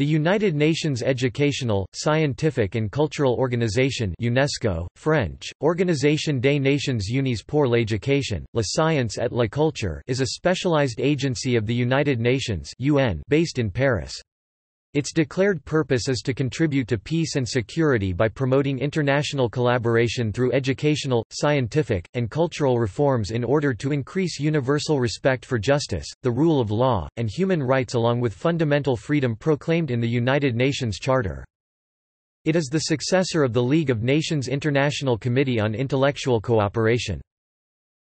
The United Nations Educational, Scientific and Cultural Organization UNESCO, French, Organisation des Nations Unies pour l'éducation, la science et la culture is a specialized agency of the United Nations UN based in Paris. Its declared purpose is to contribute to peace and security by promoting international collaboration through educational, scientific, and cultural reforms in order to increase universal respect for justice, the rule of law, and human rights along with fundamental freedom proclaimed in the United Nations Charter. It is the successor of the League of Nations International Committee on Intellectual Cooperation.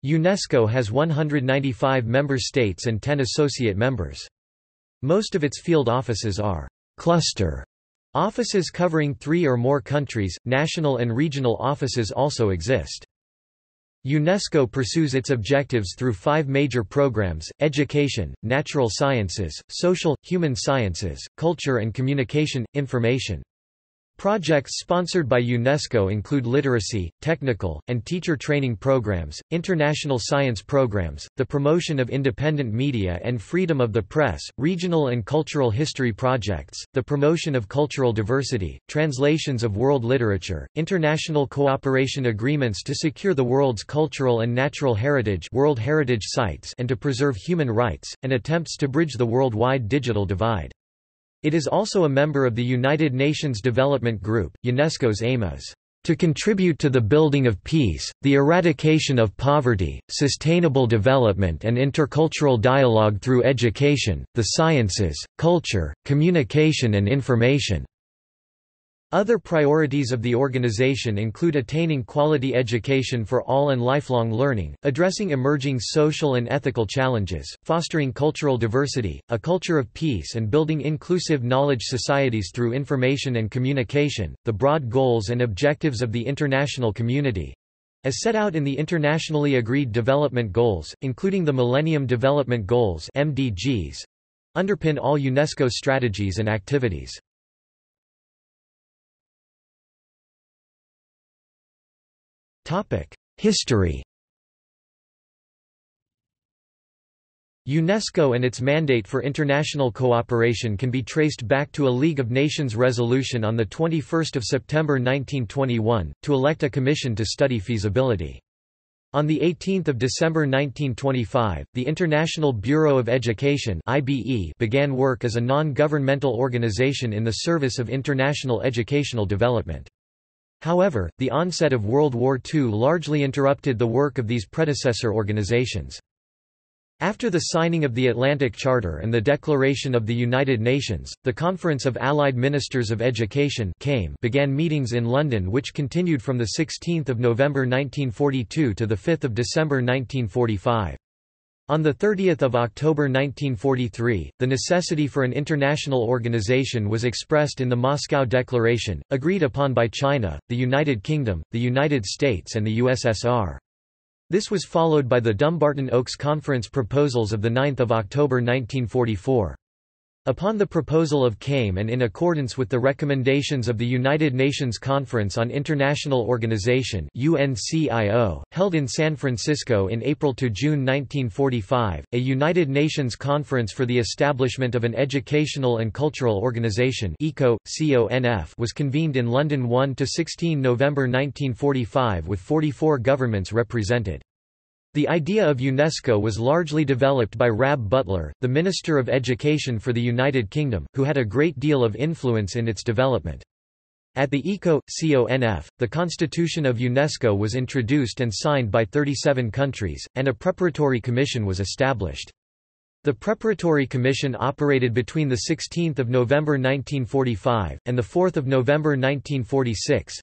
UNESCO has 195 member states and 10 associate members. Most of its field offices are cluster offices covering three or more countries, national and regional offices also exist. UNESCO pursues its objectives through five major programs, education, natural sciences, social, human sciences, culture and communication, information. Projects sponsored by UNESCO include literacy, technical, and teacher training programs, international science programs, the promotion of independent media and freedom of the press, regional and cultural history projects, the promotion of cultural diversity, translations of world literature, international cooperation agreements to secure the world's cultural and natural heritage World Heritage Sites and to preserve human rights, and attempts to bridge the worldwide digital divide. It is also a member of the United Nations Development Group. UNESCO's aim is to contribute to the building of peace, the eradication of poverty, sustainable development and intercultural dialogue through education, the sciences, culture, communication and information. Other priorities of the organization include attaining quality education for all and lifelong learning, addressing emerging social and ethical challenges, fostering cultural diversity, a culture of peace and building inclusive knowledge societies through information and communication, the broad goals and objectives of the international community, as set out in the internationally agreed development goals, including the Millennium Development Goals MDGs, underpin all UNESCO strategies and activities. History UNESCO and its mandate for international cooperation can be traced back to a League of Nations resolution on 21 September 1921, to elect a commission to study feasibility. On 18 December 1925, the International Bureau of Education began work as a non-governmental organization in the service of international educational development. However, the onset of World War II largely interrupted the work of these predecessor organizations. After the signing of the Atlantic Charter and the Declaration of the United Nations, the Conference of Allied Ministers of Education came began meetings in London which continued from 16 November 1942 to 5 December 1945. On 30 October 1943, the necessity for an international organization was expressed in the Moscow Declaration, agreed upon by China, the United Kingdom, the United States and the USSR. This was followed by the Dumbarton Oaks Conference proposals of 9 October 1944. Upon the proposal of CAME and in accordance with the recommendations of the United Nations Conference on International Organization UNCIO, held in San Francisco in April–June 1945, a United Nations Conference for the Establishment of an Educational and Cultural Organization was convened in London 1–16 November 1945 with 44 governments represented. The idea of UNESCO was largely developed by Rab Butler, the Minister of Education for the United Kingdom, who had a great deal of influence in its development. At the ECO-CONF, the Constitution of UNESCO was introduced and signed by 37 countries, and a preparatory commission was established. The preparatory commission operated between 16 November 1945, and 4 November 1946,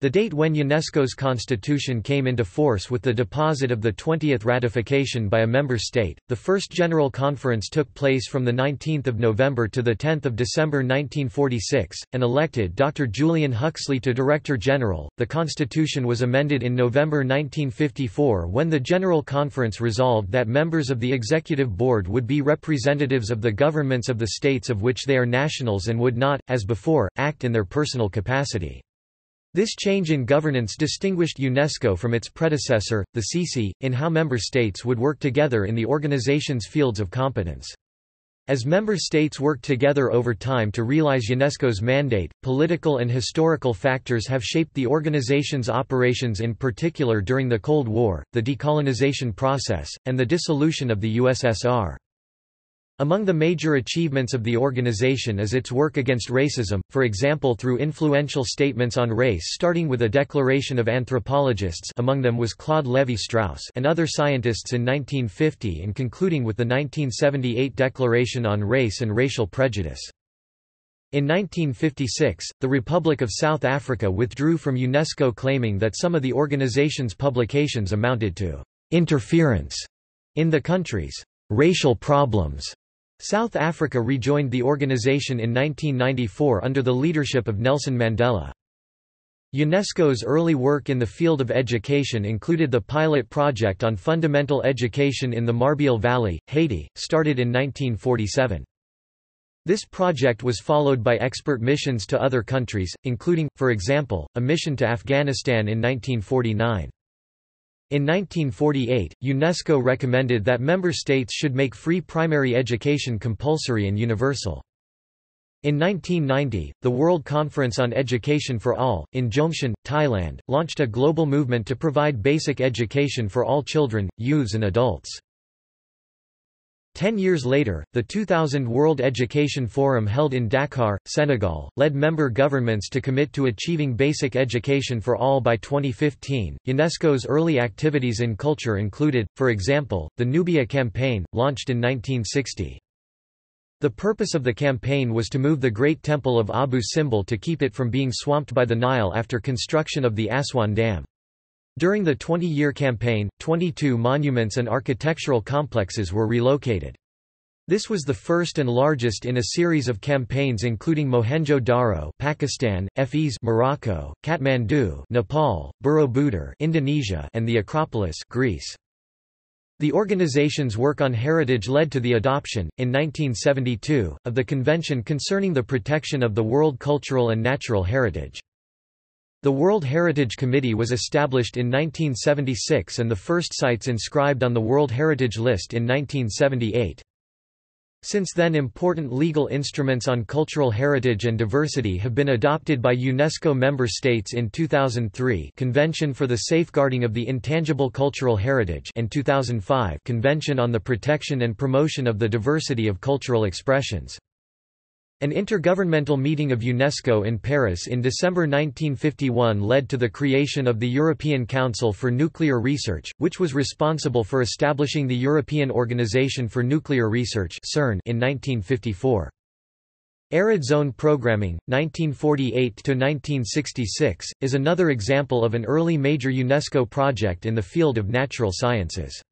the date when UNESCO's constitution came into force with the deposit of the 20th ratification by a member state, the first General Conference took place from 19 November to 10 December 1946, and elected Dr. Julian Huxley to Director General. The constitution was amended in November 1954 when the General Conference resolved that members of the Executive Board would be representatives of the governments of the states of which they are nationals and would not, as before, act in their personal capacity. This change in governance distinguished UNESCO from its predecessor, the CICI, in how member states would work together in the organization's fields of competence. As member states worked together over time to realize UNESCO's mandate, political and historical factors have shaped the organization's operations in particular during the Cold War, the decolonization process, and the dissolution of the USSR. Among the major achievements of the organization is its work against racism, for example through influential statements on race starting with a declaration of anthropologists among them was Claude Lévi-Strauss and other scientists in 1950 and concluding with the 1978 Declaration on Race and Racial Prejudice. In 1956, the Republic of South Africa withdrew from UNESCO claiming that some of the organization's publications amounted to interference in the country's racial problems. South Africa rejoined the organization in 1994 under the leadership of Nelson Mandela. UNESCO's early work in the field of education included the pilot project on fundamental education in the Marbial Valley, Haiti, started in 1947. This project was followed by expert missions to other countries, including, for example, a mission to Afghanistan in 1949. In 1948, UNESCO recommended that member states should make free primary education compulsory and universal. In 1990, the World Conference on Education for All, in Jomtien, Thailand, launched a global movement to provide basic education for all children, youths and adults. Ten years later, the 2000 World Education Forum held in Dakar, Senegal, led member governments to commit to achieving basic education for all by 2015. UNESCO's early activities in culture included, for example, the Nubia Campaign, launched in 1960. The purpose of the campaign was to move the Great Temple of Abu Simbel to keep it from being swamped by the Nile after construction of the Aswan Dam. During the 20-year campaign, 22 monuments and architectural complexes were relocated. This was the first and largest in a series of campaigns including Mohenjo-Daro, Pakistan, Fez, Morocco, Kathmandu, Nepal, Borobudur, Indonesia, and the Acropolis, Greece. The organization's work on heritage led to the adoption, in 1972, of the Convention concerning the protection of the world cultural and natural heritage. The World Heritage Committee was established in 1976 and the first sites inscribed on the World Heritage List in 1978. Since then important legal instruments on cultural heritage and diversity have been adopted by UNESCO member states in 2003 Convention for the Safeguarding of the Intangible Cultural Heritage and 2005 Convention on the Protection and Promotion of the Diversity of Cultural Expressions. An intergovernmental meeting of UNESCO in Paris in December 1951 led to the creation of the European Council for Nuclear Research, which was responsible for establishing the European Organization for Nuclear Research in 1954. Arid Zone Programming, 1948–1966, is another example of an early major UNESCO project in the field of natural sciences.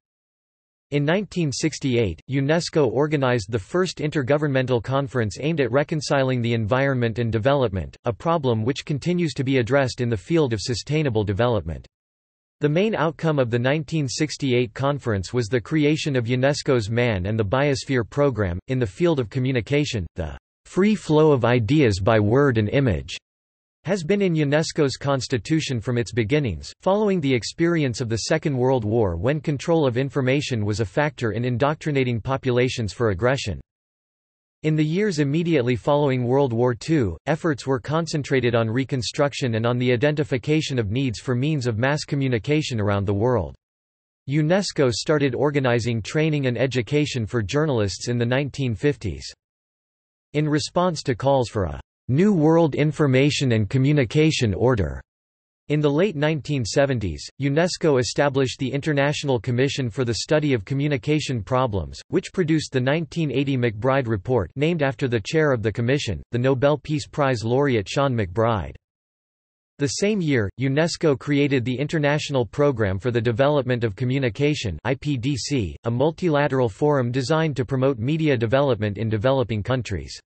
In 1968, UNESCO organized the first intergovernmental conference aimed at reconciling the environment and development, a problem which continues to be addressed in the field of sustainable development. The main outcome of the 1968 conference was the creation of UNESCO's Man and the Biosphere Program. In the field of communication, the free flow of ideas by word and image has been in UNESCO's constitution from its beginnings, following the experience of the Second World War when control of information was a factor in indoctrinating populations for aggression. In the years immediately following World War II, efforts were concentrated on reconstruction and on the identification of needs for means of mass communication around the world. UNESCO started organizing training and education for journalists in the 1950s. In response to calls for a New World Information and Communication Order. In the late 1970s, UNESCO established the International Commission for the Study of Communication Problems, which produced the 1980 MacBride Report named after the chair of the commission, the Nobel Peace Prize laureate Sean MacBride. The same year, UNESCO created the International Programme for the Development of Communication IPDC, a multilateral forum designed to promote media development in developing countries.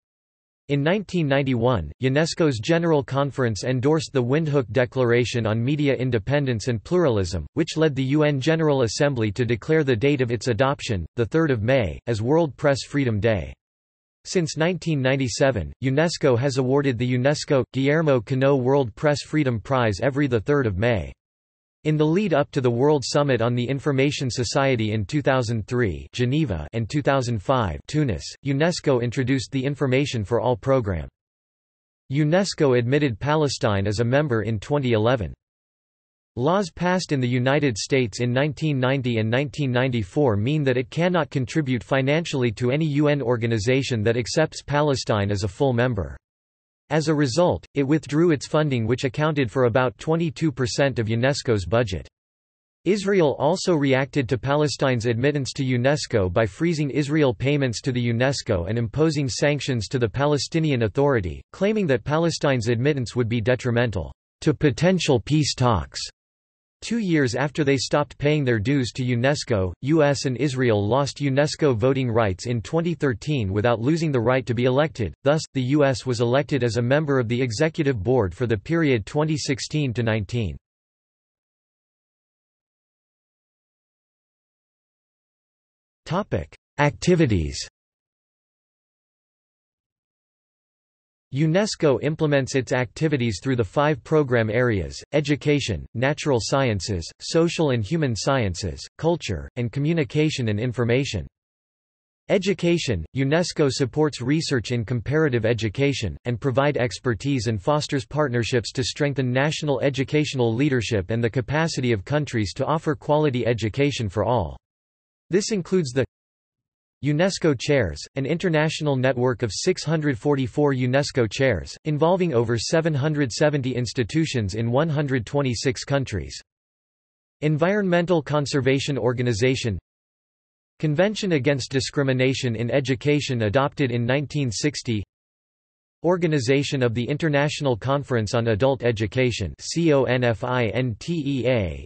In 1991, UNESCO's General Conference endorsed the Windhoek Declaration on Media Independence and Pluralism, which led the UN General Assembly to declare the date of its adoption, 3 May, as World Press Freedom Day. Since 1997, UNESCO has awarded the UNESCO – Guillermo Cano World Press Freedom Prize every 3 May. In the lead up to the World Summit on the Information Society in 2003 Geneva and 2005 Tunis, UNESCO introduced the Information for All program. UNESCO admitted Palestine as a member in 2011. Laws passed in the United States in 1990 and 1994 mean that it cannot contribute financially to any UN organization that accepts Palestine as a full member. As a result, it withdrew its funding which accounted for about 22% of UNESCO's budget. Israel also reacted to Palestine's admittance to UNESCO by freezing Israel payments to the UNESCO and imposing sanctions to the Palestinian Authority, claiming that Palestine's admittance would be detrimental to potential peace talks. Two years after they stopped paying their dues to UNESCO, US and Israel lost UNESCO voting rights in 2013 without losing the right to be elected, thus, the US was elected as a member of the Executive Board for the period 2016–19. Activities UNESCO implements its activities through the five program areas, education, natural sciences, social and human sciences, culture, and communication and information. Education – UNESCO supports research in comparative education, and provide expertise and fosters partnerships to strengthen national educational leadership and the capacity of countries to offer quality education for all. This includes the UNESCO Chairs, an international network of 644 UNESCO chairs, involving over 770 institutions in 126 countries. Environmental Conservation Organization Convention Against Discrimination in Education adopted in 1960 Organization of the International Conference on Adult Education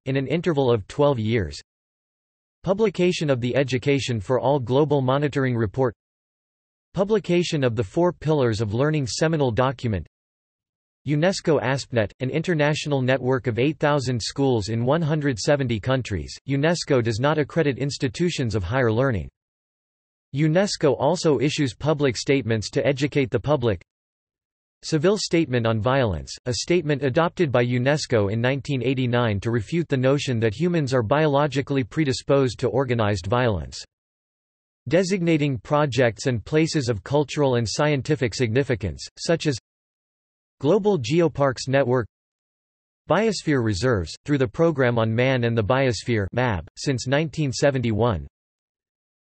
in an interval of 12 years Publication of the Education for All Global Monitoring Report. Publication of the Four Pillars of Learning seminal document. UNESCO ASPNet, an international network of 8,000 schools in 170 countries, UNESCO does not accredit institutions of higher learning. UNESCO also issues public statements to educate the public Seville Statement on Violence, a statement adopted by UNESCO in 1989 to refute the notion that humans are biologically predisposed to organized violence. Designating projects and places of cultural and scientific significance, such as Global Geoparks Network Biosphere Reserves, through the Programme on Man and the Biosphere since 1971,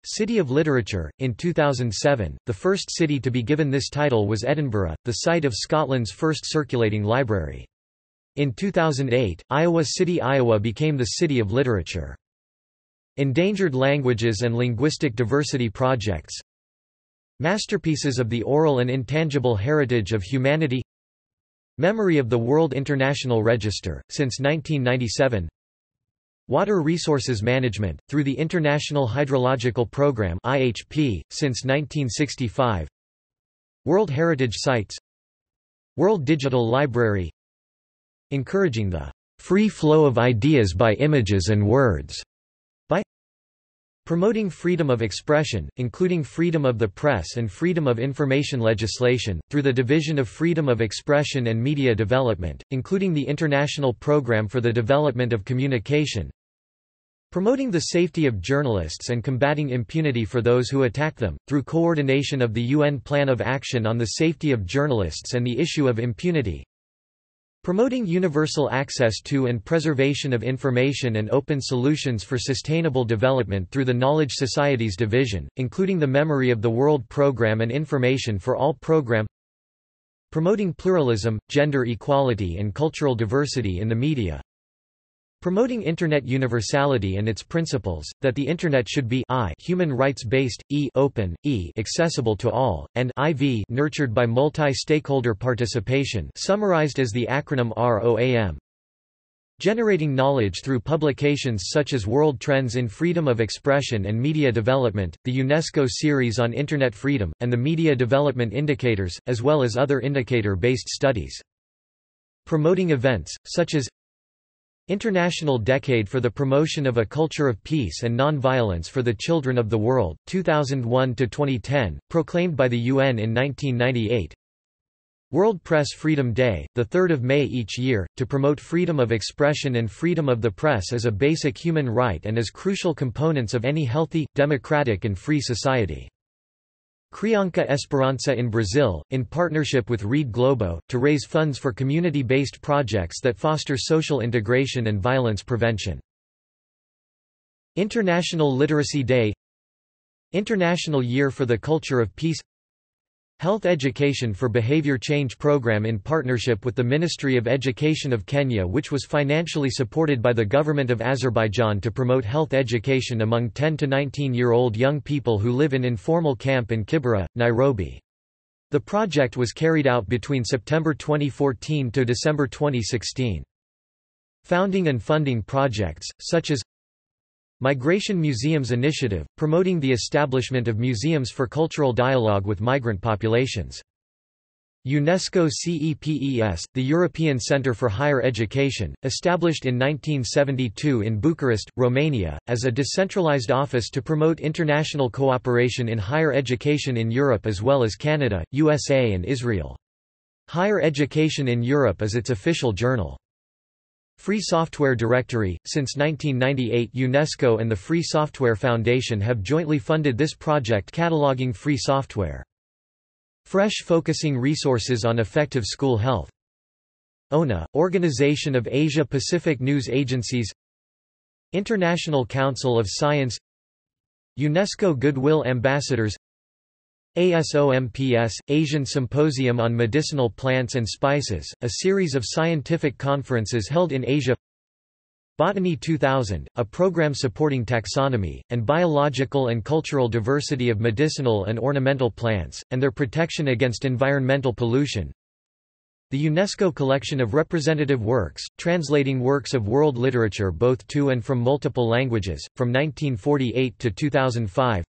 City of Literature. In 2007, the first city to be given this title was Edinburgh, the site of Scotland's first circulating library. In 2008, Iowa City, Iowa became the City of Literature. Endangered Languages and Linguistic Diversity Projects Masterpieces of the Oral and Intangible Heritage of Humanity Memory of the World International Register, since 1997 Water Resources Management, through the International Hydrological Programme IHP, since 1965 World Heritage Sites. World Digital Library. Encouraging the free flow of ideas by images and words Promoting freedom of expression, including freedom of the press and freedom of information legislation, through the Division of Freedom of Expression and Media Development, including the International Programme for the Development of Communication. Promoting the safety of journalists and combating impunity for those who attack them, through coordination of the UN Plan of Action on the Safety of Journalists and the issue of impunity. Promoting universal access to and preservation of information and open solutions for sustainable development through the Knowledge Society's Division, including the Memory of the World Programme and Information for All Programme Promoting pluralism, gender equality and cultural diversity in the media Promoting Internet universality and its principles, that the Internet should be I human rights-based, e open, e accessible to all, and IV nurtured by multi-stakeholder participation summarized as the acronym ROAM. Generating knowledge through publications such as World Trends in Freedom of Expression and Media Development, the UNESCO series on Internet freedom, and the Media Development Indicators, as well as other indicator-based studies. Promoting events, such as International Decade for the Promotion of a Culture of Peace and Nonviolence for the Children of the World, 2001–2010, proclaimed by the UN in 1998 World Press Freedom Day, 3 May each year, to promote freedom of expression and freedom of the press as a basic human right and as crucial components of any healthy, democratic and free society. Criança Esperança in Brazil, in partnership with Rede Globo, to raise funds for community-based projects that foster social integration and violence prevention. International Literacy Day International Year for the Culture of Peace Health Education for Behavior Change program in partnership with the Ministry of Education of Kenya which was financially supported by the government of Azerbaijan to promote health education among 10 to 19-year-old young people who live in informal camp in Kibera, Nairobi. The project was carried out between September 2014 to December 2016. Founding and funding projects, such as Migration Museums Initiative, promoting the establishment of museums for cultural dialogue with migrant populations. UNESCO CEPES, the European Centre for Higher Education, established in 1972 in Bucharest, Romania, as a decentralized office to promote international cooperation in higher education in Europe as well as Canada, USA and Israel. Higher Education in Europe is its official journal. Free Software Directory Since 1998 UNESCO and the Free Software Foundation have jointly funded this project cataloging free software. Fresh focusing resources on effective school health. ONA, Organization of Asia-Pacific News Agencies International Council of Science UNESCO Goodwill Ambassadors ASOMPS, Asian Symposium on Medicinal Plants and Spices, a series of scientific conferences held in Asia. Botany 2000, a program supporting taxonomy, and biological and cultural diversity of medicinal and ornamental plants, and their protection against environmental pollution. The UNESCO collection of representative works, translating works of world literature both to and from multiple languages, from 1948 to 2005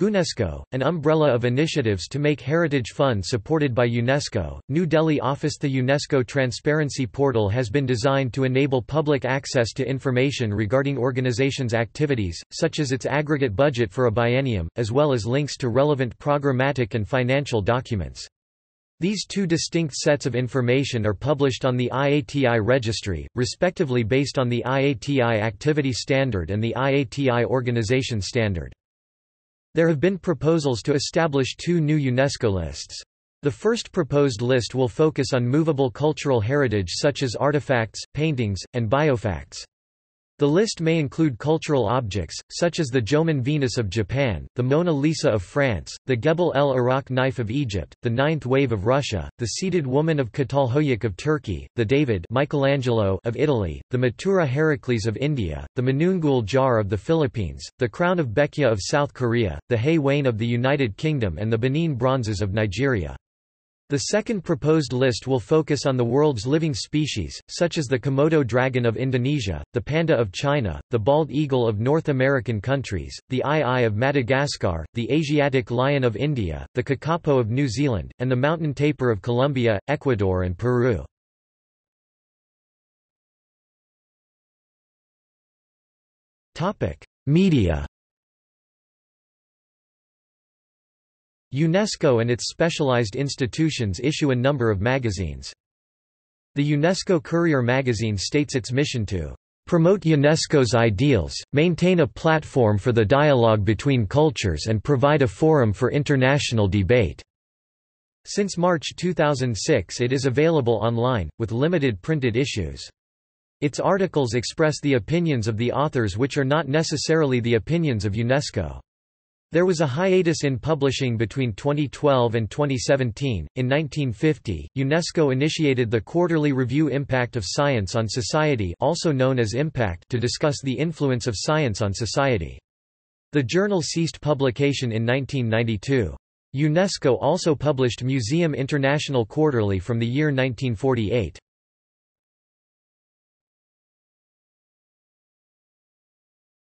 UNESCO, an umbrella of initiatives to make heritage fund supported by UNESCO, New Delhi office The UNESCO Transparency Portal has been designed to enable public access to information regarding organizations' activities, such as its aggregate budget for a biennium, as well as links to relevant programmatic and financial documents. These two distinct sets of information are published on the IATI registry, respectively based on the IATI Activity Standard and the IATI Organization Standard. There have been proposals to establish two new UNESCO lists. The first proposed list will focus on movable cultural heritage such as artifacts, paintings, and biofacts. The list may include cultural objects, such as the Jomon Venus of Japan, the Mona Lisa of France, the Gebel el Arak knife of Egypt, the Ninth Wave of Russia, the Seated Woman of Catalhoyuk of Turkey, the David Michelangelo of Italy, the Mathura Heracles of India, the Manunggul jar of the Philippines, the Crown of Baekje of South Korea, the Hay Wain of the United Kingdom and the Benin bronzes of Nigeria. The second proposed list will focus on the world's living species, such as the Komodo dragon of Indonesia, the panda of China, the bald eagle of North American countries, the aye-aye of Madagascar, the Asiatic lion of India, the kakapo of New Zealand, and the mountain tapir of Colombia, Ecuador and Peru. Media UNESCO and its specialized institutions issue a number of magazines. The UNESCO Courier magazine states its mission to promote UNESCO's ideals, maintain a platform for the dialogue between cultures and provide a forum for international debate." Since March 2006 it is available online, with limited printed issues. Its articles express the opinions of the authors which are not necessarily the opinions of UNESCO. There was a hiatus in publishing between 2012 and 2017. In 1950, UNESCO initiated the quarterly review Impact of Science on Society, also known as Impact, to discuss the influence of science on society. The journal ceased publication in 1992. UNESCO also published Museum International Quarterly from the year 1948.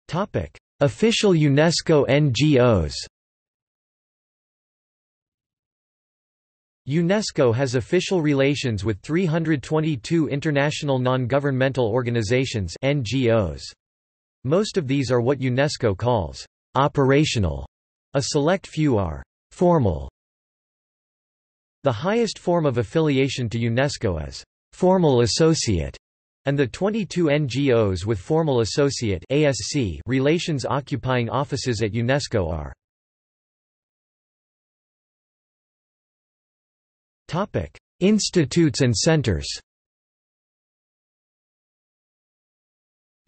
Topic: Official UNESCO NGOs UNESCO has official relations with 322 international non-governmental organizations NGOs. Most of these are what UNESCO calls operational. A select few are formal. The highest form of affiliation to UNESCO is formal associate, and the 22 NGOs with formal associate ASC relations occupying offices at UNESCO are Topic: Institutes and centers.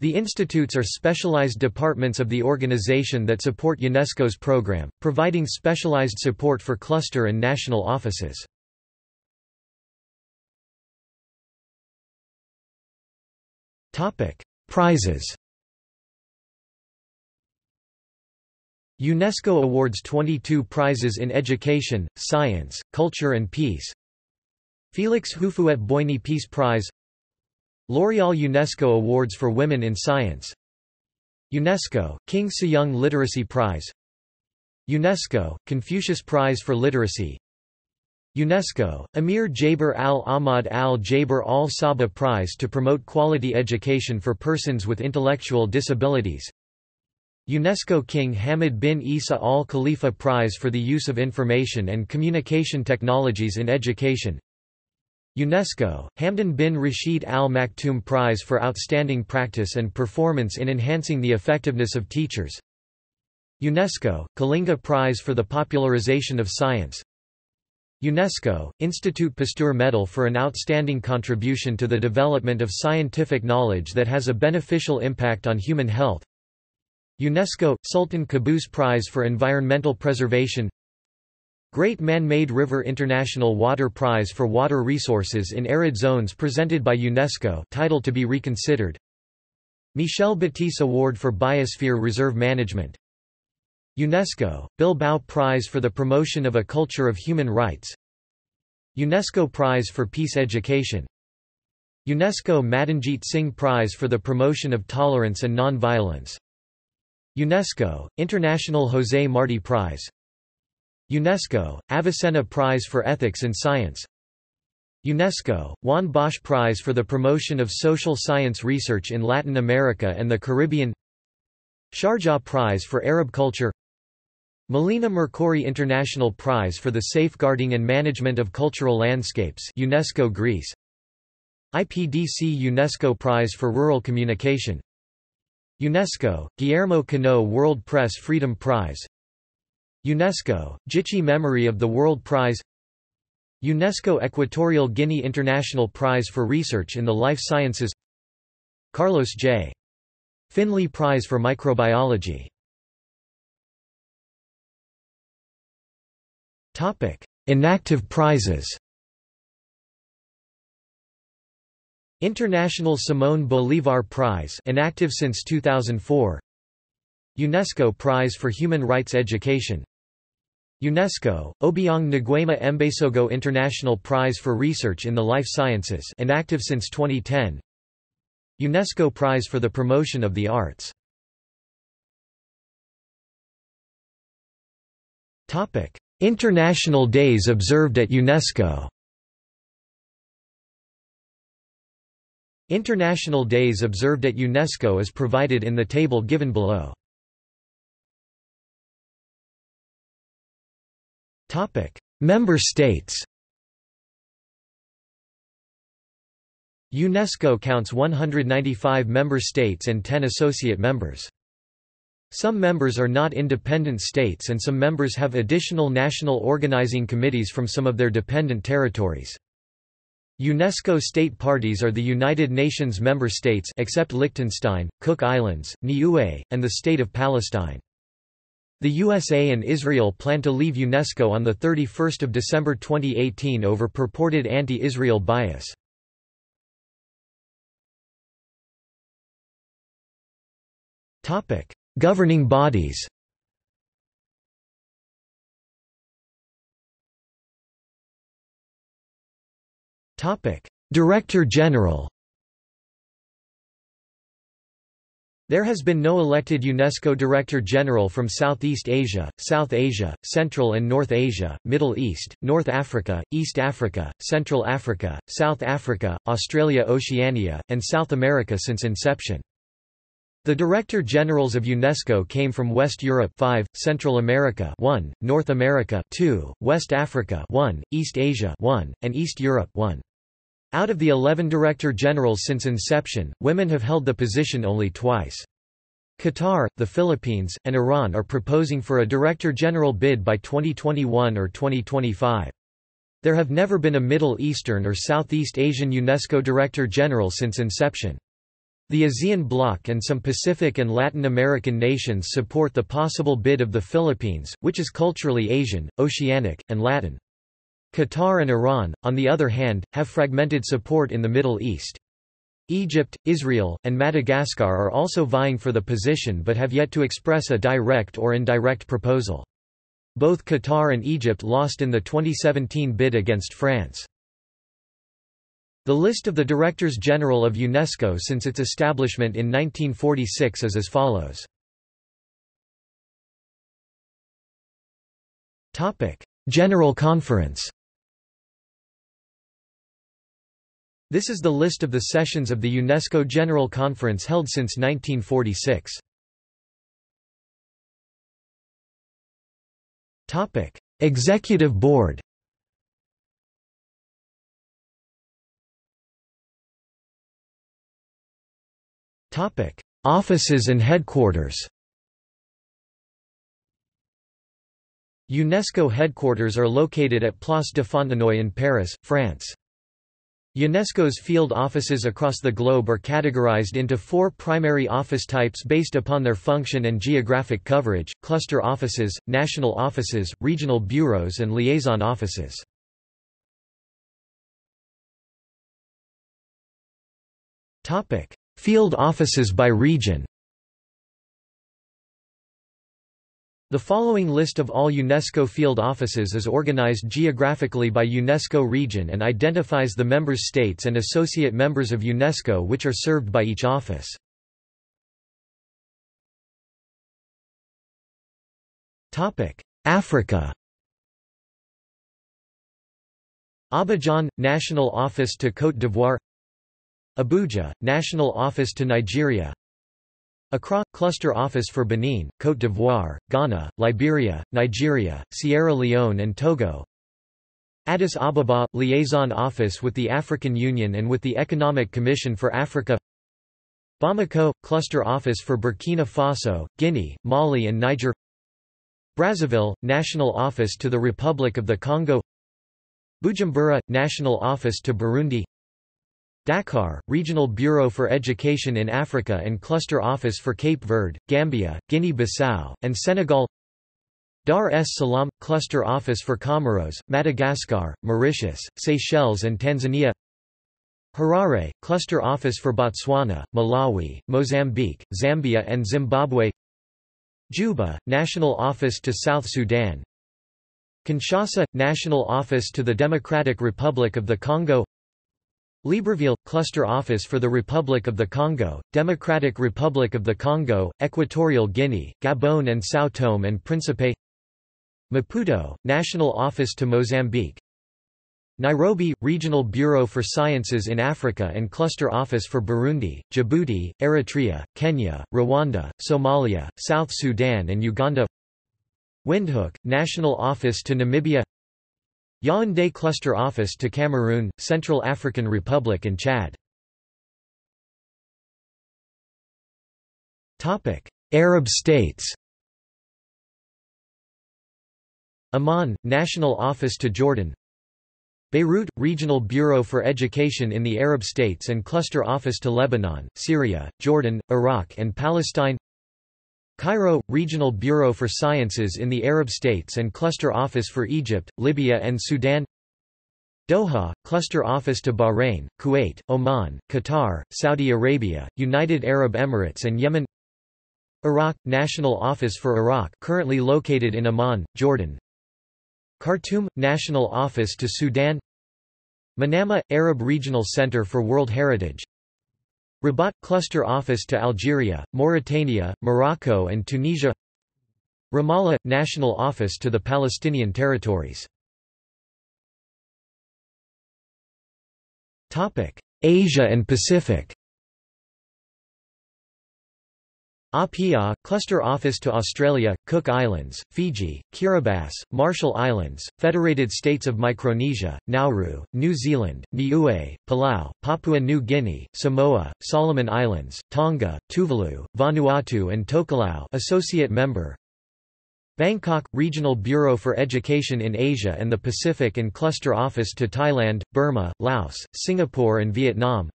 The institutes are specialized departments of the organization that support UNESCO's program, providing specialized support for cluster and national offices. Prizes UNESCO awards 22 prizes in education, science, culture and peace. Félix Houphouët-Boigny Peace Prize. L'Oréal UNESCO Awards for Women in Science. UNESCO, King Sejong Literacy Prize. UNESCO, Confucius Prize for Literacy UNESCO, Amir Jaber al-Ahmad al-Jaber al-Sabah Prize to promote quality education for persons with intellectual disabilities. UNESCO King Hamad bin Isa Al Khalifa Prize for the Use of Information and Communication Technologies in Education. UNESCO, Hamdan bin Rashid Al Maktoum Prize for Outstanding Practice and Performance in Enhancing the Effectiveness of Teachers. UNESCO, Kalinga Prize for the Popularization of Science UNESCO, Institut Pasteur Medal for an outstanding contribution to the development of scientific knowledge that has a beneficial impact on human health. UNESCO, Sultan Qaboos Prize for Environmental Preservation. Great Man-Made River International Water Prize for Water Resources in Arid Zones presented by UNESCO title to be reconsidered. Michel Batisse Award for Biosphere Reserve Management UNESCO, Bilbao Prize for the Promotion of a Culture of Human Rights. UNESCO Prize for Peace Education. UNESCO Madanjit Singh Prize for the Promotion of Tolerance and Non-Violence. UNESCO, International José Martí Prize. UNESCO, Avicenna Prize for Ethics and Science. UNESCO, Juan Bosch Prize for the Promotion of Social Science Research in Latin America and the Caribbean. Sharjah Prize for Arab Culture Melina Mercouri International Prize for the Safeguarding and Management of Cultural Landscapes UNESCO Greece. IPDC UNESCO Prize for Rural Communication. UNESCO, Guillermo Cano World Press Freedom Prize. UNESCO, Jikji Memory of the World Prize. UNESCO Equatorial Guinea International Prize for Research in the Life Sciences. Carlos J. Finlay Prize for Microbiology Inactive prizes. International Simón Bolívar Prize inactive since 2004 UNESCO Prize for Human Rights Education. UNESCO, Obiang Nguema Mbasogo International Prize for Research in the Life Sciences inactive since 2010 UNESCO Prize for the Promotion of the Arts International days observed at UNESCO International days observed at UNESCO is provided in the table given below. Member states UNESCO counts 195 member states and 10 associate members. Some members are not independent states and some members have additional national organizing committees from some of their dependent territories. UNESCO state parties are the United Nations member states except Liechtenstein, Cook Islands, Niue, and the State of Palestine. The USA and Israel plan to leave UNESCO on 31 December 2018 over purported anti-Israel bias. Governing bodies. Director General. There has been no elected UNESCO Director General from Southeast Asia, South Asia, Central and North Asia, Middle East, North Africa, East Africa, Central Africa, South Africa, Australia Oceania, and South America since inception. The Director Generals of UNESCO came from West Europe 5, Central America 1, North America 2, West Africa 1, East Asia 1, and East Europe 1. Out of the 11 Director Generals since inception, women have held the position only twice. Qatar, the Philippines, and Iran are proposing for a Director General bid by 2021 or 2025. There have never been a Middle Eastern or Southeast Asian UNESCO Director General since inception. The ASEAN bloc and some Pacific and Latin American nations support the possible bid of the Philippines, which is culturally Asian, Oceanic, and Latin. Qatar and Iran, on the other hand, have fragmented support in the Middle East. Egypt, Israel, and Madagascar are also vying for the position but have yet to express a direct or indirect proposal. Both Qatar and Egypt lost in the 2017 bid against France. The list of the Directors General of UNESCO since its establishment in 1946 is as follows. General Conference This is the list of the sessions of the UNESCO General Conference held since 1946. Executive Board Topic: Offices and headquarters. UNESCO headquarters are located at Place de Fontenoy in Paris, France. UNESCO's field offices across the globe are categorized into four primary office types based upon their function and geographic coverage, cluster offices, national offices, regional bureaus and liaison offices. Field offices by region. The following list of all UNESCO field offices is organized geographically by UNESCO region and identifies the member states and associate members of UNESCO which are served by each office. Africa. Abidjan – National Office to Côte d'Ivoire Abuja – National Office to Nigeria. Accra – Cluster Office for Benin, Côte d'Ivoire, Ghana, Liberia, Nigeria, Sierra Leone and Togo. Addis Ababa – Liaison Office with the African Union and with the Economic Commission for Africa. Bamako – Cluster Office for Burkina Faso, Guinea, Mali and Niger. Brazzaville – National Office to the Republic of the Congo. Bujumbura – National Office to Burundi Dakar, Regional Bureau for Education in Africa and Cluster Office for Cape Verde, Gambia, Guinea-Bissau, and Senegal. Dar es Salaam – Cluster Office for Comoros, Madagascar, Mauritius, Seychelles and Tanzania. Harare – Cluster Office for Botswana, Malawi, Mozambique, Zambia and Zimbabwe. Juba – National Office to South Sudan. Kinshasa – National Office to the Democratic Republic of the Congo Libreville – Cluster Office for the Republic of the Congo, Democratic Republic of the Congo, Equatorial Guinea, Gabon and São Tomé and Príncipe Maputo – National Office to Mozambique. Nairobi – Regional Bureau for Sciences in Africa and Cluster Office for Burundi, Djibouti, Eritrea, Kenya, Rwanda, Somalia, South Sudan and Uganda. Windhoek – National Office to Namibia Yaoundé Cluster Office to Cameroon, Central African Republic and Chad. Arab states Amman, National Office to Jordan Beirut – Regional Bureau for Education in the Arab States and Cluster Office to Lebanon, Syria, Jordan, Iraq and Palestine Cairo – Regional Bureau for Sciences in the Arab States and Cluster Office for Egypt, Libya and Sudan. Doha – Cluster Office to Bahrain, Kuwait, Oman, Qatar, Saudi Arabia, United Arab Emirates and Yemen. Iraq – National Office for Iraq currently located in Amman, Jordan. Khartoum – National Office to Sudan. Manama – Arab Regional Center for World Heritage Rabat – Cluster Office to Algeria, Mauritania, Morocco and Tunisia. Ramallah – National Office to the Palestinian territories. Asia and Pacific Apia, Cluster Office to Australia, Cook Islands, Fiji, Kiribati, Marshall Islands, Federated States of Micronesia, Nauru, New Zealand, Niue, Palau, Papua New Guinea, Samoa, Solomon Islands, Tonga, Tuvalu, Vanuatu and Tokelau Associate Member. Bangkok – Regional Bureau for Education in Asia and the Pacific and Cluster Office to Thailand, Burma, Laos, Singapore and Vietnam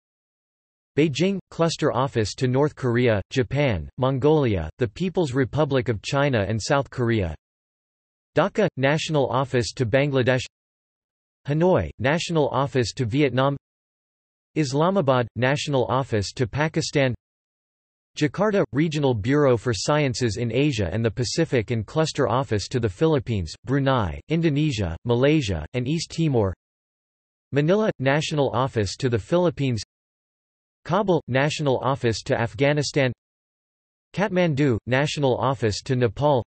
Beijing – Cluster Office to North Korea, Japan, Mongolia, the People's Republic of China and South Korea. Dhaka – National Office to Bangladesh. Hanoi – National Office to Vietnam. Islamabad – National Office to Pakistan. Jakarta – Regional Bureau for Sciences in Asia and the Pacific and Cluster Office to the Philippines, Brunei, Indonesia, Malaysia, and East Timor. Manila – National Office to the Philippines Kabul – National Office to Afghanistan Kathmandu – National Office to Nepal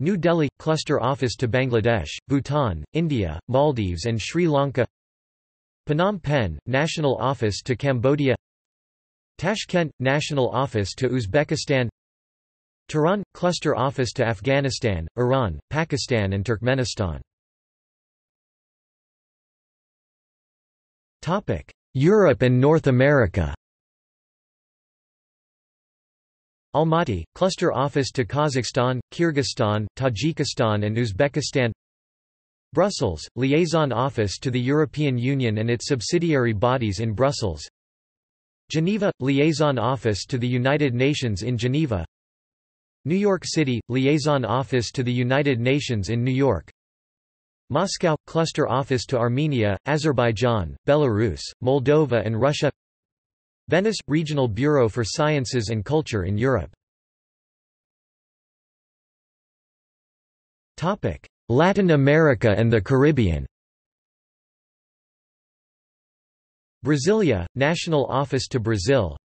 New Delhi – Cluster Office to Bangladesh, Bhutan, India, Maldives and Sri Lanka Phnom Penh – National Office to Cambodia Tashkent – National Office to Uzbekistan Tehran – Cluster Office to Afghanistan, Iran, Pakistan and Turkmenistan Europe and North America. Almaty, Cluster Office to Kazakhstan, Kyrgyzstan, Tajikistan and Uzbekistan. Brussels, Liaison Office to the European Union and its subsidiary bodies in Brussels. Geneva – Liaison Office to the United Nations in Geneva. New York City – Liaison Office to the United Nations in New York Moscow – Cluster Office to Armenia, Azerbaijan, Belarus, Moldova and Russia. Venice – Regional Bureau for Sciences and Culture in Europe. Latin America and the Caribbean. Brasilia – National Office to Brazil.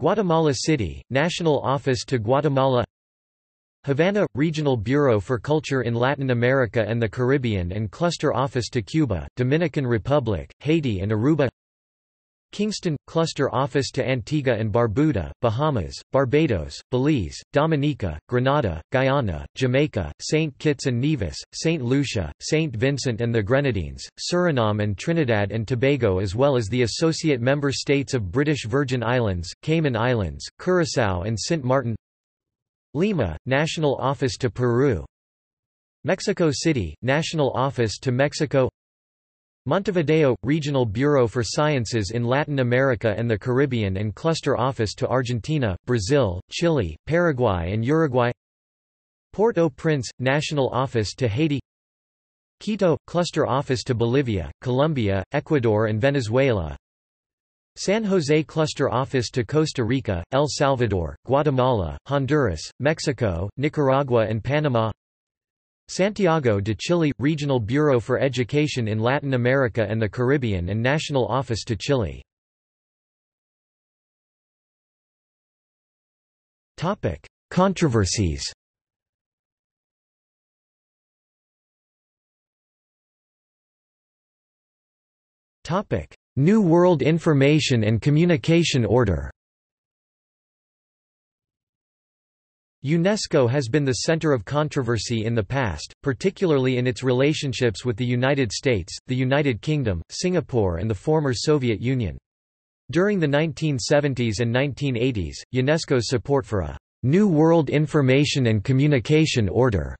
Guatemala City – National Office to Guatemala Havana – Regional Bureau for Culture in Latin America and the Caribbean and Cluster Office to Cuba, Dominican Republic, Haiti and Aruba Kingston – Cluster Office to Antigua and Barbuda, Bahamas, Barbados, Belize, Dominica, Grenada, Guyana, Jamaica, St. Kitts and Nevis, St. Lucia, St. Vincent and the Grenadines, Suriname and Trinidad and Tobago as well as the associate member states of British Virgin Islands, Cayman Islands, Curaçao and Saint Maarten Lima, National Office to Peru. Mexico City, National Office to Mexico. Montevideo – Regional Bureau for Sciences in Latin America and the Caribbean and Cluster Office to Argentina, Brazil, Chile, Paraguay and Uruguay. Port-au-Prince – National Office to Haiti. Quito – Cluster Office to Bolivia, Colombia, Ecuador and Venezuela San Jose Cluster Office to Costa Rica, El Salvador, Guatemala, Honduras, Mexico, Nicaragua and Panama. Santiago de Chile – Regional Bureau for Education in Latin America and the Caribbean and National Office to Chile. Controversies New World Information and Communication Order UNESCO has been the center of controversy in the past, particularly in its relationships with the United States, the United Kingdom, Singapore and the former Soviet Union. During the 1970s and 1980s, UNESCO's support for a New World Information and Communication Order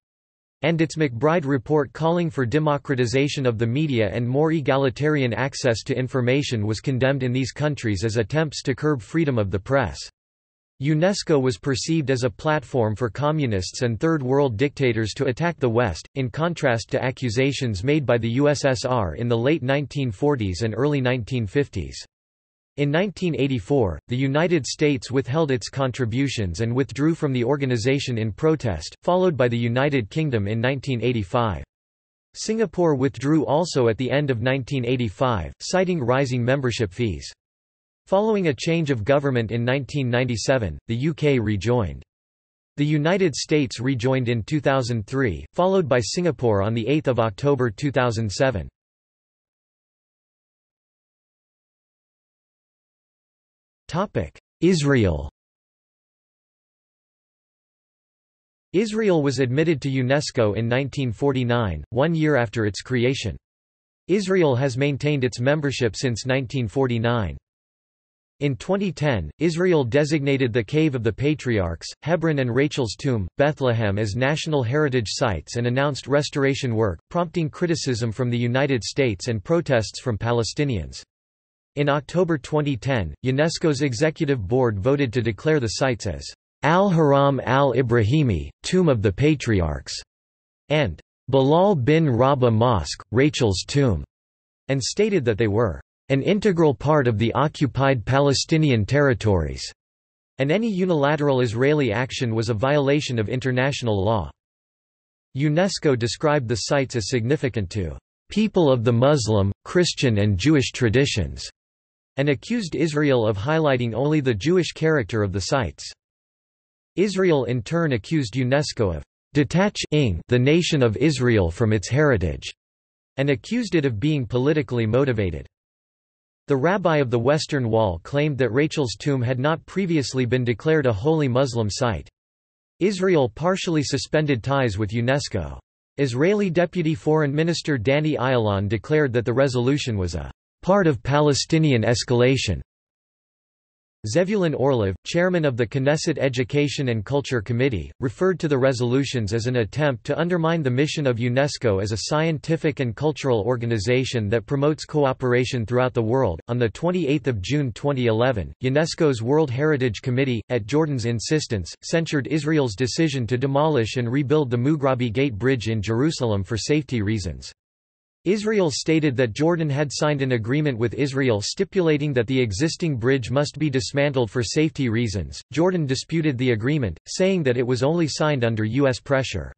and its MacBride report calling for democratization of the media and more egalitarian access to information was condemned in these countries as attempts to curb freedom of the press. UNESCO was perceived as a platform for communists and Third World dictators to attack the West, in contrast to accusations made by the USSR in the late 1940s and early 1950s. In 1984, the United States withheld its contributions and withdrew from the organization in protest, followed by the United Kingdom in 1985. Singapore withdrew also at the end of 1985, citing rising membership fees. Following a change of government in 1997, the UK rejoined. The United States rejoined in 2003, followed by Singapore on 8 October 2007. Israel Israel was admitted to UNESCO in 1949, one year after its creation. Israel has maintained its membership since 1949. In 2010, Israel designated the Cave of the Patriarchs, Hebron and Rachel's Tomb, Bethlehem as national heritage sites and announced restoration work, prompting criticism from the United States and protests from Palestinians. In October 2010, UNESCO's executive board voted to declare the sites as Al-Haram al-Ibrahimi, Tomb of the Patriarchs, and Bilal bin Rabah Mosque, Rachel's Tomb, and stated that they were an integral part of the occupied Palestinian territories, and any unilateral Israeli action was a violation of international law. UNESCO described the sites as significant to people of the Muslim, Christian and Jewish traditions, and accused Israel of highlighting only the Jewish character of the sites. Israel in turn accused UNESCO of detaching the nation of Israel from its heritage, and accused it of being politically motivated. The rabbi of the Western Wall claimed that Rachel's tomb had not previously been declared a holy Muslim site. Israel partially suspended ties with UNESCO. Israeli Deputy Foreign Minister Danny Ayalon declared that the resolution was a part of Palestinian escalation Zevulun Orlov, chairman of the Knesset Education and Culture Committee, referred to the resolutions as an attempt to undermine the mission of UNESCO as a scientific and cultural organization that promotes cooperation throughout the world. On the 28th of June 2011, UNESCO's World Heritage Committee, at Jordan's insistence, censured Israel's decision to demolish and rebuild the Mughrabi Gate Bridge in Jerusalem for safety reasons. Israel stated that Jordan had signed an agreement with Israel stipulating that the existing bridge must be dismantled for safety reasons. Jordan disputed the agreement, saying that it was only signed under U.S. pressure.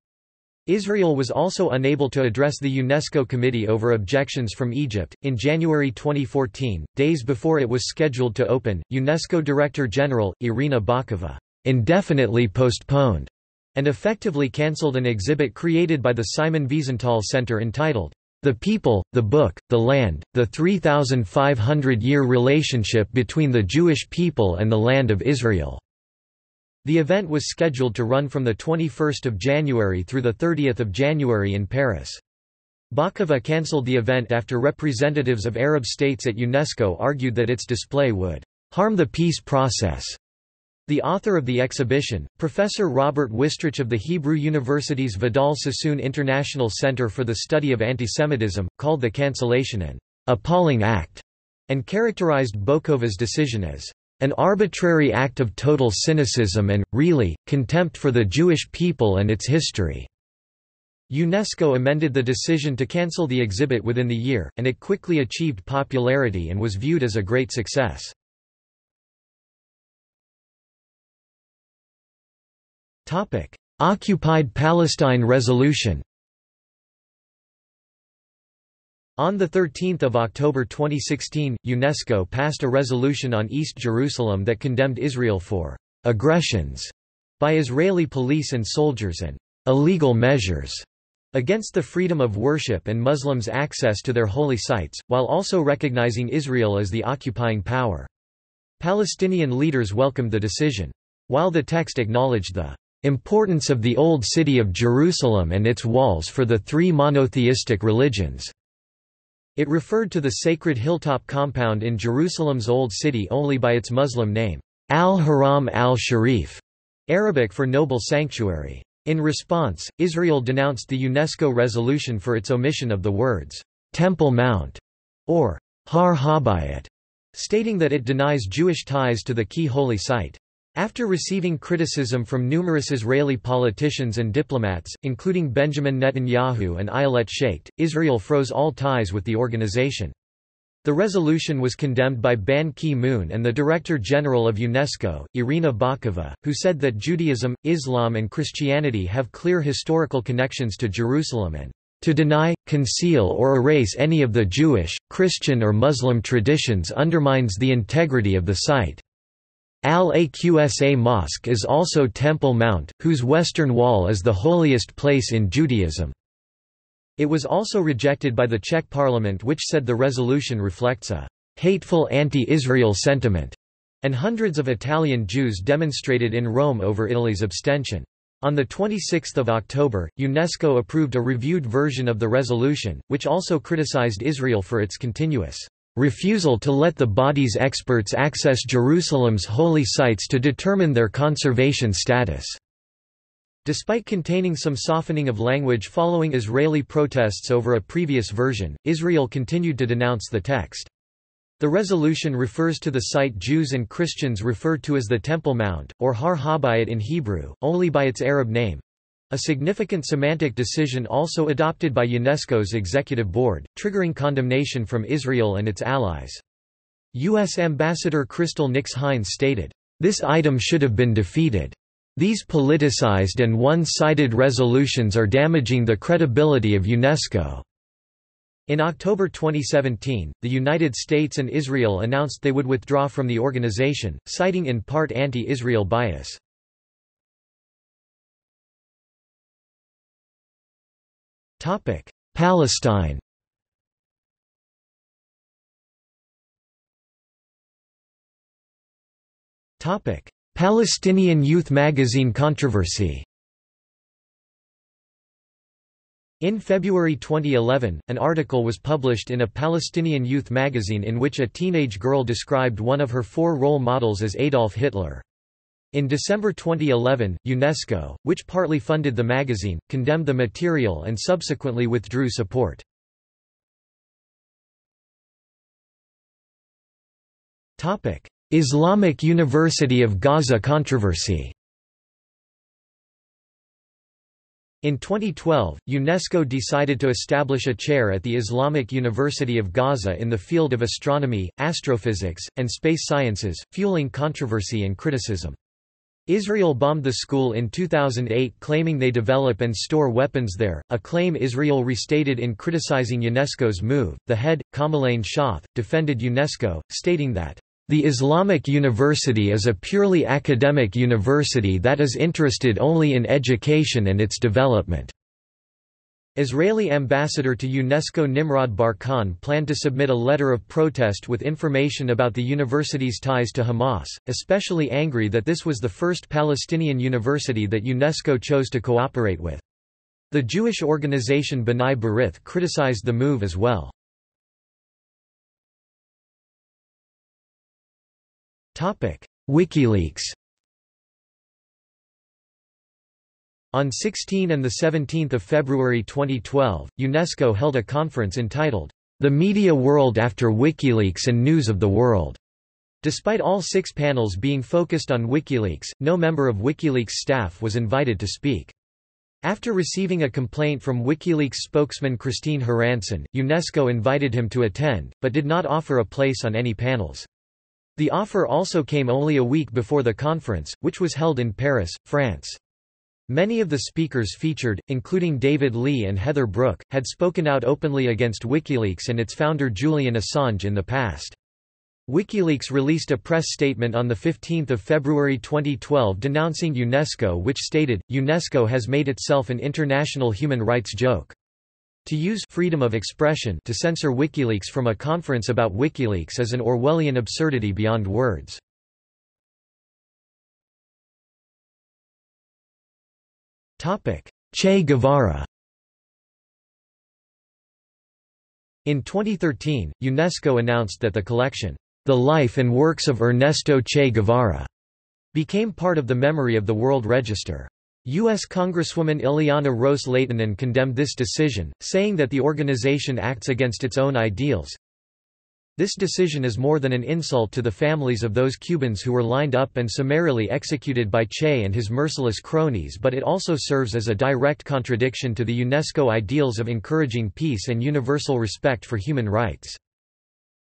Israel was also unable to address the UNESCO committee over objections from Egypt. In January 2014, days before it was scheduled to open, UNESCO Director General, Irina Bokova, indefinitely postponed and effectively cancelled an exhibit created by the Simon Wiesenthal Center entitled the People, the Book, the Land, the 3,500-year relationship between the Jewish people and the Land of Israel. The event was scheduled to run from 21 January through 30 January in Paris. Bokova cancelled the event after representatives of Arab states at UNESCO argued that its display would harm the peace process the author of the exhibition, Professor Robert Wistrich of the Hebrew University's Vidal Sassoon International Center for the Study of Antisemitism, called the cancellation an appalling act, and characterized Bokova's decision as an arbitrary act of total cynicism and, really, contempt for the Jewish people and its history. UNESCO amended the decision to cancel the exhibit within the year, and it quickly achieved popularity and was viewed as a great success. Occupied Palestine resolution On 13 October 2016, UNESCO passed a resolution on East Jerusalem that condemned Israel for «aggressions» by Israeli police and soldiers and «illegal measures» against the freedom of worship and Muslims' access to their holy sites, while also recognizing Israel as the occupying power. Palestinian leaders welcomed the decision. While the text acknowledged the Importance of the Old City of Jerusalem and its walls for the three monotheistic religions. It referred to the sacred hilltop compound in Jerusalem's Old City only by its Muslim name, Al-Haram al-Sharif, Arabic for noble sanctuary. In response, Israel denounced the UNESCO resolution for its omission of the words, Temple Mount, or Har Habayit, stating that it denies Jewish ties to the key holy site. After receiving criticism from numerous Israeli politicians and diplomats, including Benjamin Netanyahu and Ayelet Shaked, Israel froze all ties with the organization. The resolution was condemned by Ban Ki-moon and the Director General of UNESCO, Irina Bokova, who said that Judaism, Islam and Christianity have clear historical connections to Jerusalem and to deny, conceal or erase any of the Jewish, Christian or Muslim traditions undermines the integrity of the site. Al-Aqsa Mosque is also Temple Mount, whose western wall is the holiest place in Judaism. It was also rejected by the Czech parliament which said the resolution reflects a hateful anti-Israel sentiment, and hundreds of Italian Jews demonstrated in Rome over Italy's abstention. On 26 October, UNESCO approved a reviewed version of the resolution, which also criticized Israel for its continuous refusal to let the body's experts access Jerusalem's holy sites to determine their conservation status. Despite containing some softening of language following Israeli protests over a previous version, Israel continued to denounce the text. The resolution refers to the site Jews and Christians refer to as the Temple Mount, or Har Habayit in Hebrew, only by its Arab name. A significant semantic decision also adopted by UNESCO's executive board, triggering condemnation from Israel and its allies. U.S. Ambassador Crystal Nix Hines stated, "...this item should have been defeated. These politicized and one-sided resolutions are damaging the credibility of UNESCO." In October 2017, the United States and Israel announced they would withdraw from the organization, citing in part anti-Israel bias. Palestine. Topic: Palestinian Youth Magazine controversy. In February 2011, an article was published in a Palestinian youth magazine in which a teenage girl described one of her four role models as Adolf Hitler. In December 2011, UNESCO, which partly funded the magazine, condemned the material and subsequently withdrew support. Islamic University of Gaza controversy In 2012, UNESCO decided to establish a chair at the Islamic University of Gaza in the field of astronomy, astrophysics, and space sciences, fueling controversy and criticism. Israel bombed the school in 2008 claiming they develop and store weapons there, a claim Israel restated in criticizing UNESCO's move. The head, Kamalain Shaath, defended UNESCO, stating that the Islamic University is a purely academic university that is interested only in education and its development. Israeli ambassador to UNESCO Nimrod Barkan planned to submit a letter of protest with information about the university's ties to Hamas, especially angry that this was the first Palestinian university that UNESCO chose to cooperate with. The Jewish organization B'nai B'rith criticized the move as well. WikiLeaks On 16 and 17 February 2012, UNESCO held a conference entitled, The Media World After WikiLeaks and News of the World. Despite all six panels being focused on WikiLeaks, no member of WikiLeaks staff was invited to speak. After receiving a complaint from WikiLeaks spokesman Kristinn Hrafnsson, UNESCO invited him to attend, but did not offer a place on any panels. The offer also came only a week before the conference, which was held in Paris, France. Many of the speakers featured, including David Leigh and Heather Brooke, had spoken out openly against WikiLeaks and its founder Julian Assange in the past. WikiLeaks released a press statement on 15 February 2012 denouncing UNESCO which stated, UNESCO has made itself an international human rights joke. To use freedom of expression to censor WikiLeaks from a conference about WikiLeaks is an Orwellian absurdity beyond words. Che Guevara In 2013, UNESCO announced that the collection, The Life and Works of Ernesto Che Guevara, became part of the memory of the World Register. U.S. Congresswoman Ileana Ros-Lehtinen condemned this decision, saying that the organization acts against its own ideals. This decision is more than an insult to the families of those Cubans who were lined up and summarily executed by Che and his merciless cronies but it also serves as a direct contradiction to the UNESCO ideals of encouraging peace and universal respect for human rights.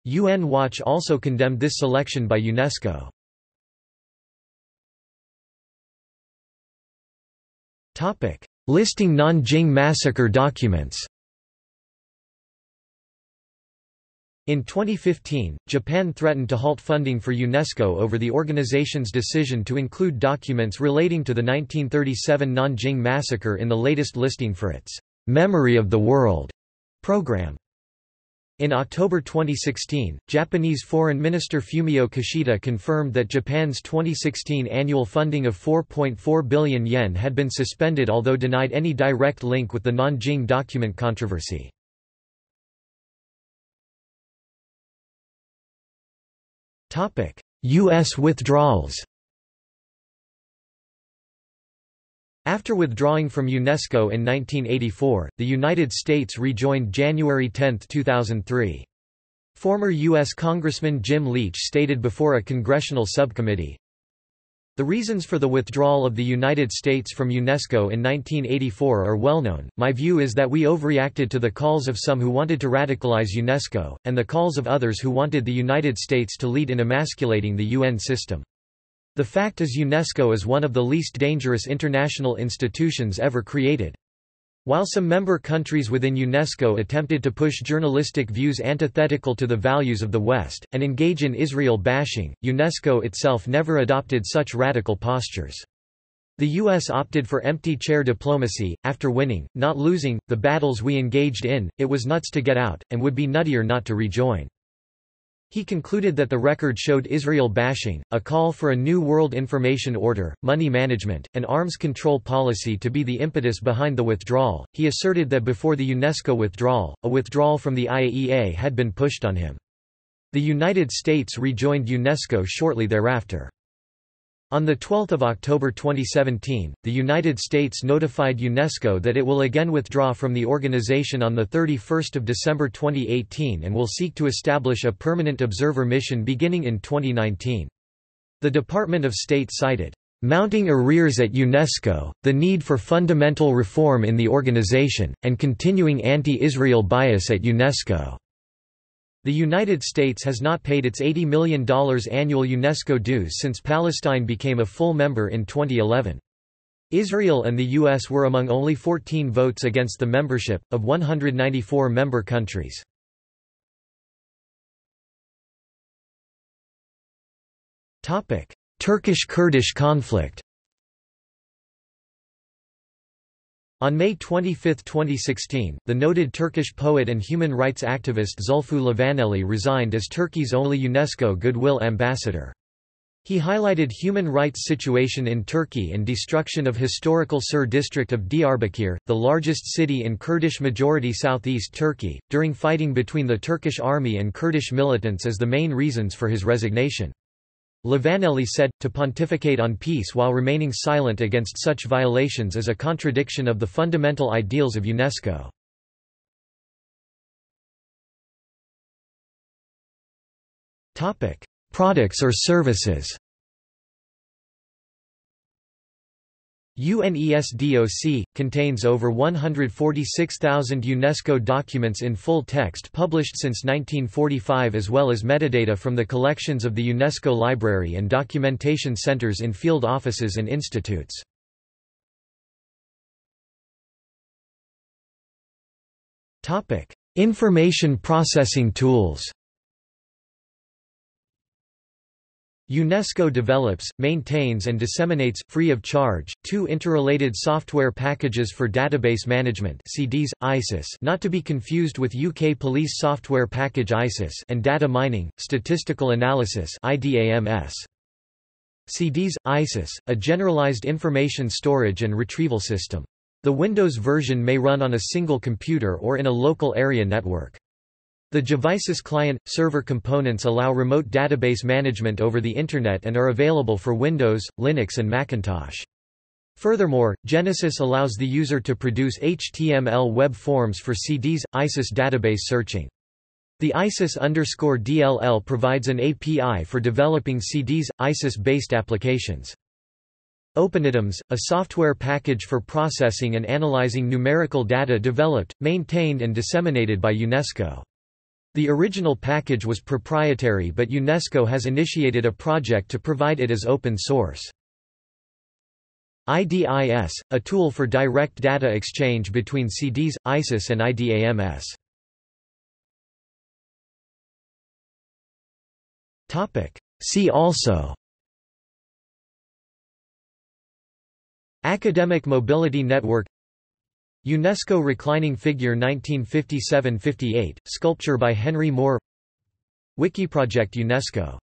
UN Watch also condemned this selection by UNESCO. Listing Nanjing massacre documents In 2015, Japan threatened to halt funding for UNESCO over the organization's decision to include documents relating to the 1937 Nanjing massacre in the latest listing for its Memory of the World program. In October 2016, Japanese Foreign Minister Fumio Kishida confirmed that Japan's 2016 annual funding of 4.4 billion yen had been suspended although denied any direct link with the Nanjing document controversy. U.S. withdrawals After withdrawing from UNESCO in 1984, the United States rejoined January 10, 2003. Former U.S. Congressman Jim Leach stated before a congressional subcommittee, The reasons for the withdrawal of the United States from UNESCO in 1984 are well known. My view is that we overreacted to the calls of some who wanted to radicalize UNESCO, and the calls of others who wanted the United States to lead in emasculating the UN system. The fact is UNESCO is one of the least dangerous international institutions ever created. While some member countries within UNESCO attempted to push journalistic views antithetical to the values of the West, and engage in Israel bashing, UNESCO itself never adopted such radical postures. The U.S. opted for empty chair diplomacy, after winning, not losing, the battles we engaged in, it was nuts to get out, and would be nuttier not to rejoin. He concluded that the record showed Israel bashing, a call for a new world information order, money management, and arms control policy to be the impetus behind the withdrawal. He asserted that before the UNESCO withdrawal, a withdrawal from the IAEA had been pushed on him. The United States rejoined UNESCO shortly thereafter. On 12 October 2017, the United States notified UNESCO that it will again withdraw from the organization on 31 December 2018 and will seek to establish a permanent observer mission beginning in 2019. The Department of State cited, "...mounting arrears at UNESCO, the need for fundamental reform in the organization, and continuing anti-Israel bias at UNESCO." The United States has not paid its $80 million annual UNESCO dues since Palestine became a full member in 2011. Israel and the U.S. were among only 14 votes against the membership, of 194 member countries. Turkish-Kurdish conflict On May 25, 2016, the noted Turkish poet and human rights activist Zulfu Livaneli resigned as Turkey's only UNESCO Goodwill ambassador. He highlighted human rights situation in Turkey and destruction of historical Sur district of Diyarbakir, the largest city in Kurdish-majority southeast Turkey, during fighting between the Turkish army and Kurdish militants as the main reasons for his resignation. Livaneli said, to pontificate on peace while remaining silent against such violations is a contradiction of the fundamental ideals of UNESCO. Products or services UNESDOC, contains over 146,000 UNESCO documents in full text published since 1945 as well as metadata from the collections of the UNESCO Library and documentation centers in field offices and institutes. Information processing tools UNESCO develops, maintains and disseminates, free of charge, two interrelated software packages for database management CDS, ISIS not to be confused with UK Police Software Package ISIS and data mining, statistical analysis IDAMS. CDS, ISIS, a generalized information storage and retrieval system. The Windows version may run on a single computer or in a local area network. The JavaISIS client-server components allow remote database management over the Internet and are available for Windows, Linux and Macintosh. Furthermore, GenISIS allows the user to produce HTML web forms for CDS, ISIS database searching. The ISIS_DLL provides an API for developing CDS, ISIS-based applications. OpenIDAMS, a software package for processing and analyzing numerical data developed, maintained and disseminated by UNESCO. The original package was proprietary but UNESCO has initiated a project to provide it as open source. IDIS, a tool for direct data exchange between CDS, ISIS and IDAMS. See also Academic Mobility Network UNESCO reclining figure 1957–58, sculpture by Henry Moore. Wikiproject UNESCO